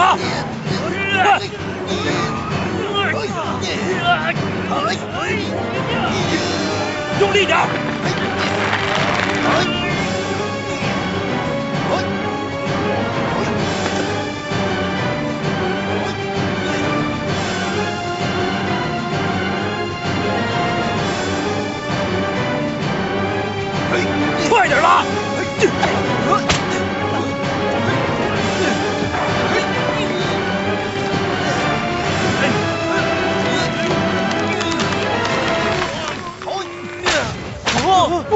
么？用力点！快点啦！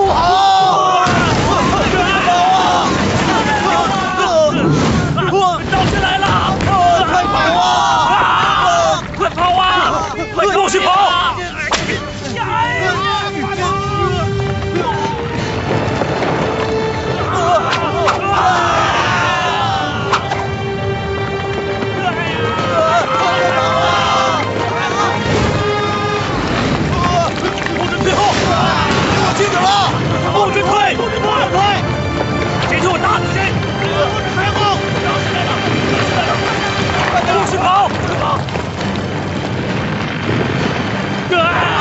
不好！Ah!